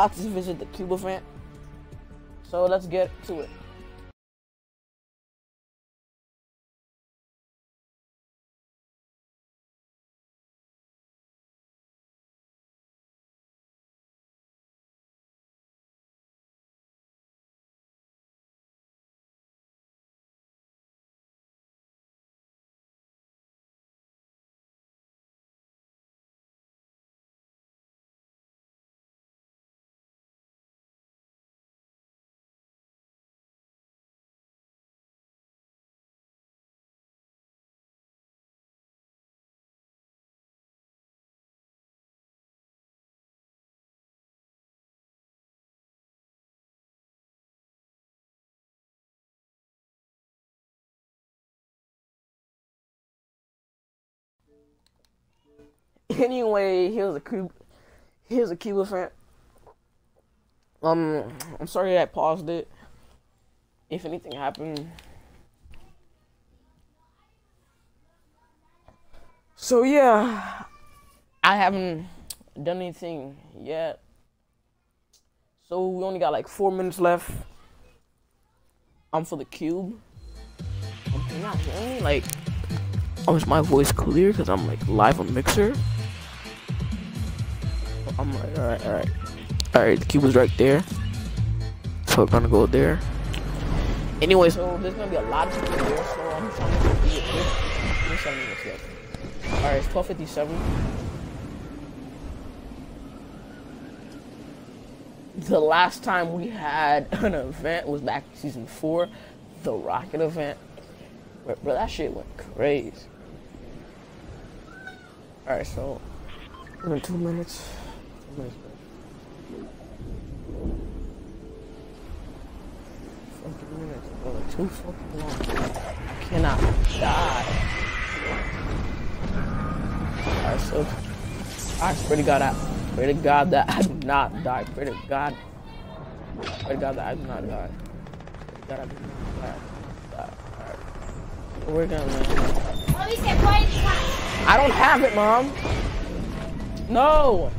about to visit the Cube event. So let's get to it. Anyway, here's a cube. Here's a cube event. Um, I'm sorry I paused it. If anything happened. So yeah, I haven't done anything yet. So we only got like four minutes left. I'm for the cube. Um, can you not hear me? Like, oh, is my voice clear? Cause I'm like live on Mixer. I'm like, alright, alright. Alright, the cube was right there. So we're gonna go there. Anyway, so there's gonna be a lot of people there, so I'm trying to be quick. Give me minutes. Alright, it's 1257. The last time we had an event was back in season four, the rocket event. But bro, that shit went crazy. Alright, so in two minutes. Fucking minutes. Too fucking long. I cannot die. Alright, so I swear to God, I pray to God that I do not die. Pray to God. Pray to God that I do not die. Pray to God I do not die. die. Alright. We're gonna land. I don't have it, Mom. No.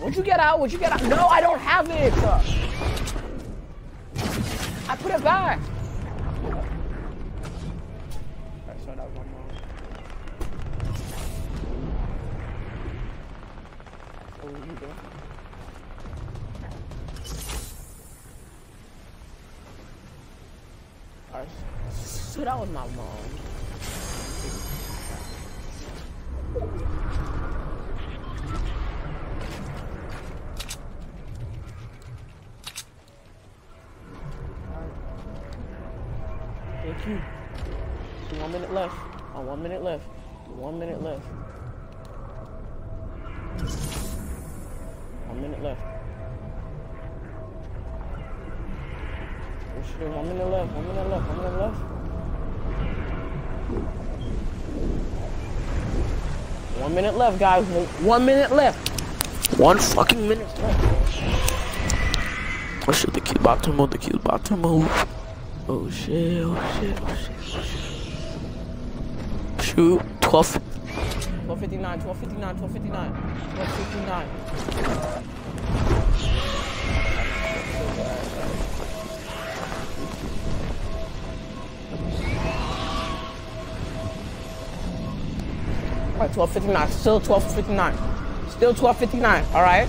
Would you get out? Would you get out? No, I don't have it. I put it back. Alright, so that was my mom. You doing? Alright, so that was my mom. Thank you. So one minute left. Oh, one minute left. One minute left. One minute left. Oh shit, one minute left, one minute left, one minute left. One minute left, guys. One minute left. One fucking minute left. Oh shit, the kid about to move, the kid about to move. Oh shit, oh shit, oh shit, oh shit. Shoot, 12. 1259, 1259, 1259, 1259. Alright, 1259, still 1259. Still 1259, alright?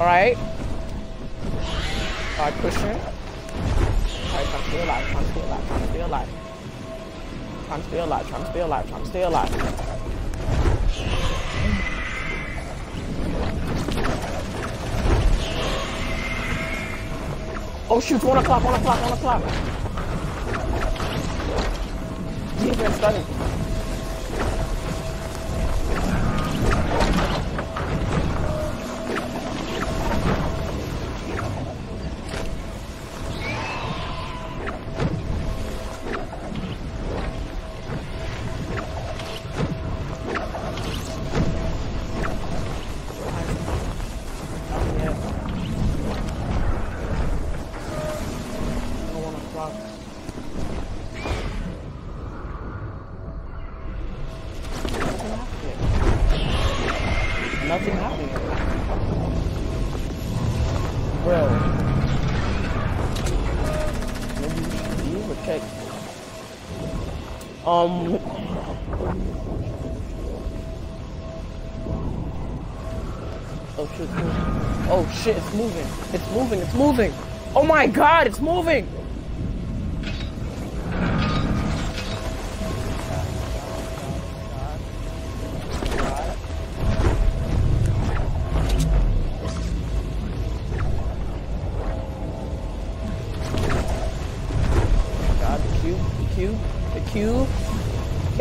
Alright? Alright, pushing. Alright, trying to stay alive, trying to stay alive, trying to. Trying to stay alive, trying to stay alive, trying to stay alive. Oh shoot, one o'clock, one o'clock, one o'clock. Defense stunning. Um. Oh shit! Oh shit! It's moving! It's moving! It's moving! Oh my god! It's moving!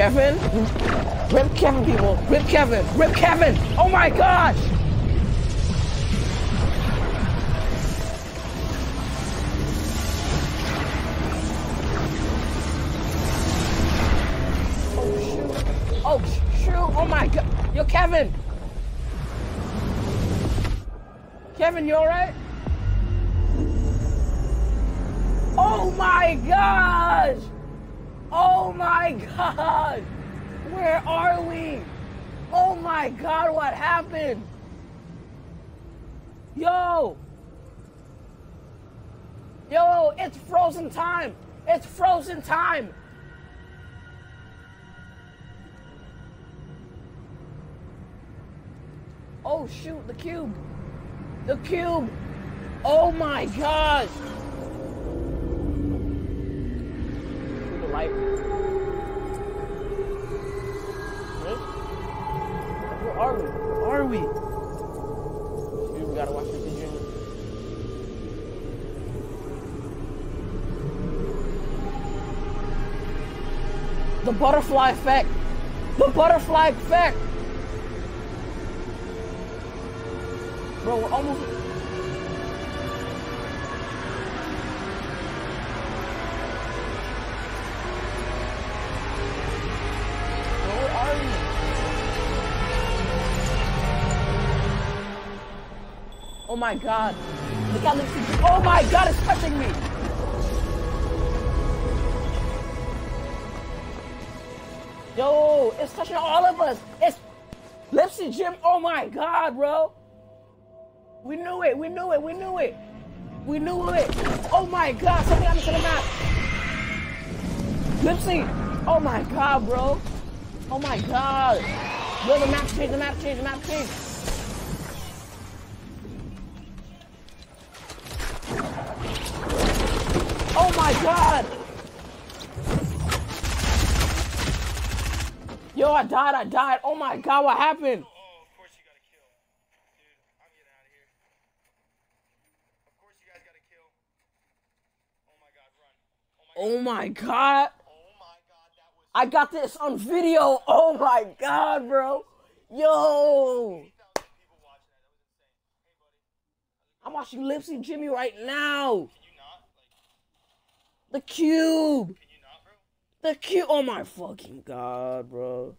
Kevin, rip Kevin, people, rip Kevin, rip Kevin. Oh my gosh! Oh shoot! Oh! Oh my god! Yo, Kevin! Kevin, you alright? Oh my gosh! Oh my god! Where are we? Oh my god, what happened? Yo! Yo, it's frozen time! It's frozen time! Oh shoot, the cube! The cube! Oh my gosh! Where are we? Where are we? Dude, we gotta watch the vision. The butterfly effect! The butterfly effect! Bro, we're almost. Oh my god. Look how Lucy. Oh my god, it's touching me! Yo, it's touching all of us. It's Lispy Jim. Oh my god, bro. We knew it. We knew it. We knew it. We knew it. Oh my god, something happened to the map. Lispy. Oh my god, bro. Oh my god. Bro, the map changed. The map changed. The map changed. Oh my god. Yo, I died. I died. Oh my god, what happened? Oh, of course you got a kill. Dude, I'm getting out of here. Of course you guys got a kill. Oh my god. Oh my Oh god. Oh my god, that was I got this on video. Oh my god, bro. Yo. 8,000 people watching that. That was insane. Hey buddy, I'm watching Lispy Jimmy right now. can you not? Like, The cube. can you not, bro? The cube. Oh my fucking god, bro.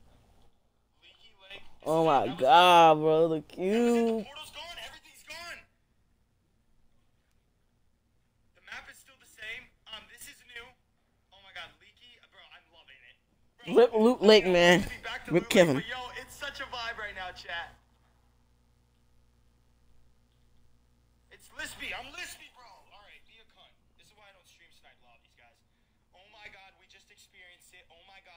Oh my. That god, bro. The was it. The cube. portal's gone. Everything's gone. The map is still the same. Um, this is new. Oh my god, Leaky, bro, I'm loving it. Bro, Rip Loot Lake, man. gonna be back to Rip Lake, Kevin. Yo, it's such a vibe right now, chat. It's Lispy. I'm Lispy, bro. All right, be a cunt. This is why I don't stream snipe lobbies, guys. Oh my god, we just experienced it.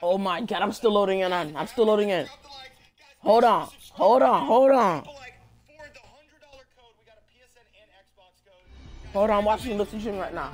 Oh my god. I'm still loading in. on- I'm still loading in. Drop the like. Guys, Hold on. Hold on. Hold on. People like, for the hundred dollar code, we got a PSN and Xbox code. Guys, Hold on, I'm watching Lispy Jimmy right now.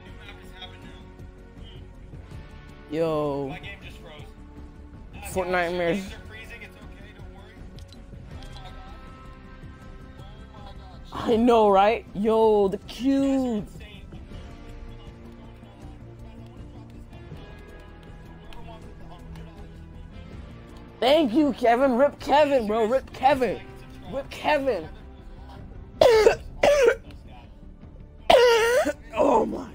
New map has happened now. Yo, My game just froze. Uh, Fortnite guys, your mirrors. games are freezing. It's okay. Oh. Oh. I know, right? Yo, the cube. Thank you, Kevin. Rip Kevin, bro. Rip Kevin. Rip Kevin. oh my.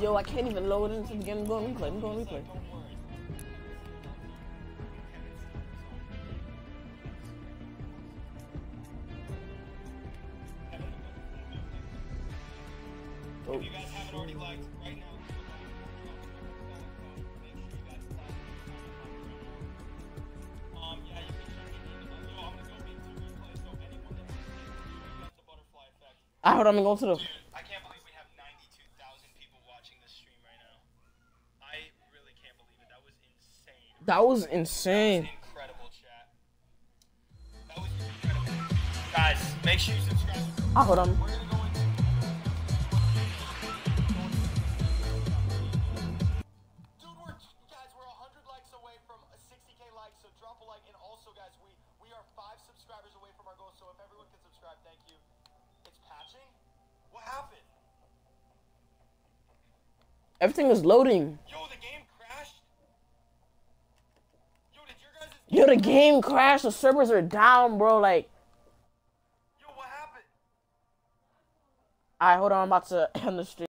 Yo, I can't even load into the game. Go replay. Go replay. Oh, If you guys haven't already liked, right now, um, yeah, you can check it in. I'm gonna go into replay, so anyone that's that's the butterfly effect. I heard I'm gonna go the. Dude, I can't believe we have 92,000 people watching this stream right now. I really can't believe it. That was insane. That was insane. Incredible chat. That was incredible. Guys, make sure you subscribe. I heard I'm. Subscribe, thank you. It's patching. What happened? Everything was loading. Yo, the game crashed. Yo, did your guys? Yo, the game crashed. The servers are down, bro. Like, Yo, what happened? I hold on. I'm about to end the stream.